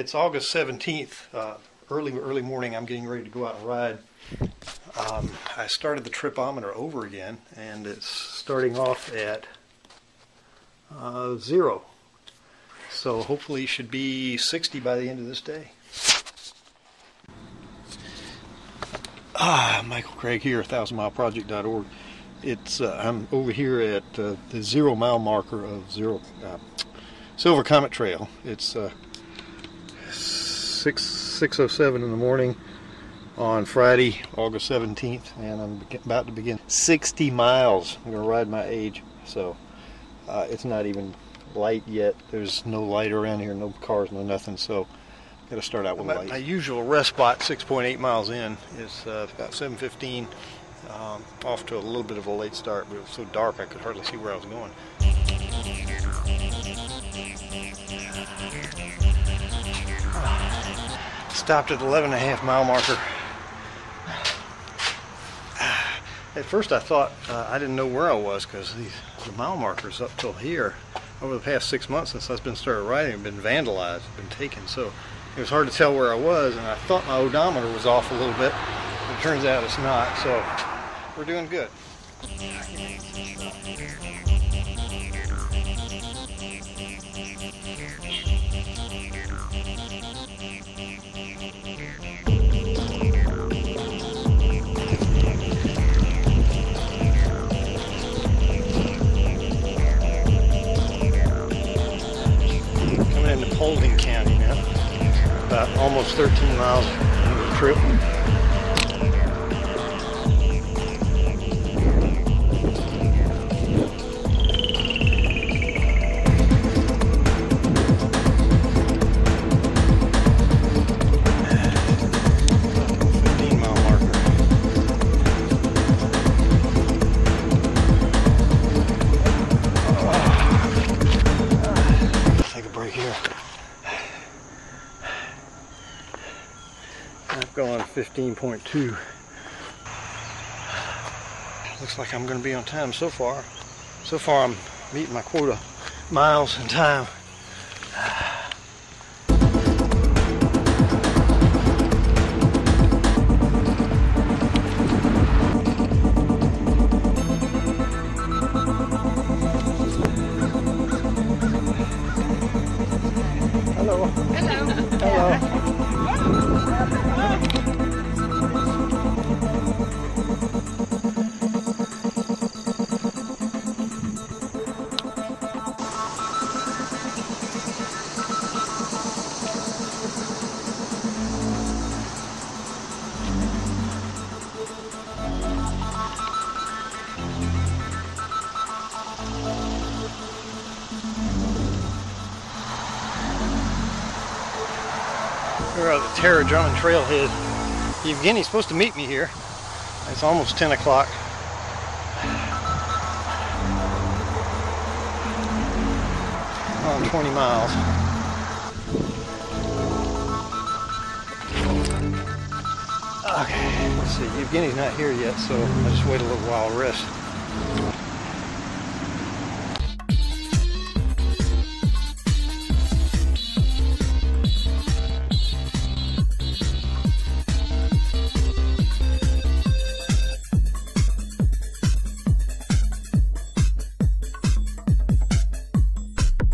It's August 17th, uh, early, early morning. I'm getting ready to go out and ride. Um, I started the tripometer over again, and it's starting off at uh, zero. So hopefully, should be 60 by the end of this day. Ah, Michael Craig here, thousandmileproject.org. It's uh, I'm over here at uh, the zero mile marker of zero uh, Silver Comet Trail. It's uh, six six oh seven in the morning on Friday, August seventeenth, and I'm about to begin sixty miles. I'm going to ride my age, so uh, it's not even light yet. There's no light around here, no cars, no nothing. So got to start out with my, light. My usual rest spot, 6.8 miles in, is uh, about 7:15. Um, off to a little bit of a late start, but it was so dark I could hardly see where I was going. Stopped at the 11 and a half mile marker. At first, I thought uh, I didn't know where I was because the mile markers up till here, over the past six months since I've been started riding, have been vandalized, been taken. So it was hard to tell where I was, and I thought my odometer was off a little bit. It turns out it's not. So we're doing good. Into County now, about almost 13 miles into the trip. I've 15.2. Looks like I'm going to be on time so far. So far, I'm meeting my quota miles and time. We're at the Terra Drummond Trailhead. Evgeny's supposed to meet me here. It's almost 10 o'clock. Oh, On 20 miles. Okay, let's see. Evgeny's not here yet, so I'll just wait a little while, rest.